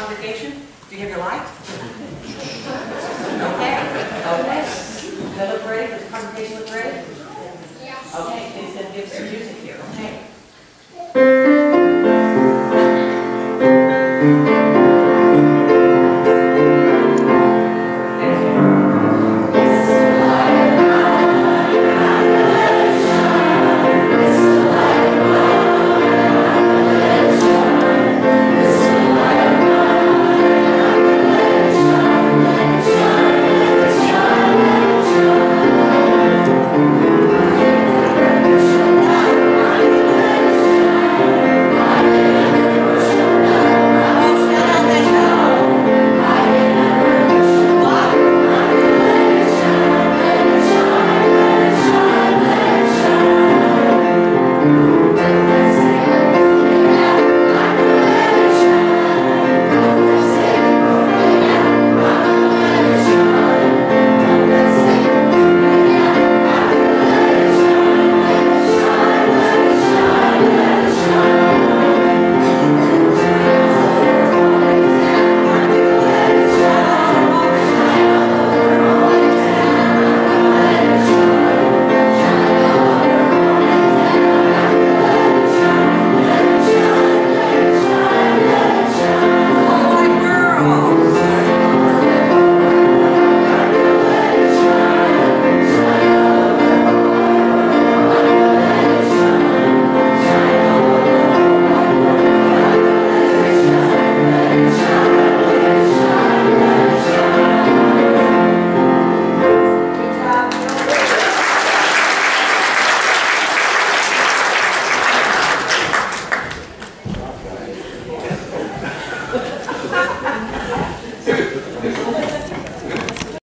congregation? Do you have your light? Okay, okay. Deliberate, does the congregation look ready? Yes. Okay, please then give some music here, okay?